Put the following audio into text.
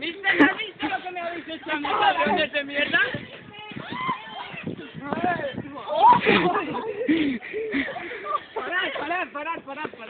¿Viste? ¿Has visto lo que me habéis hecho este a mí, cabrones de mierda? Parad, parad, parad, parad, parad.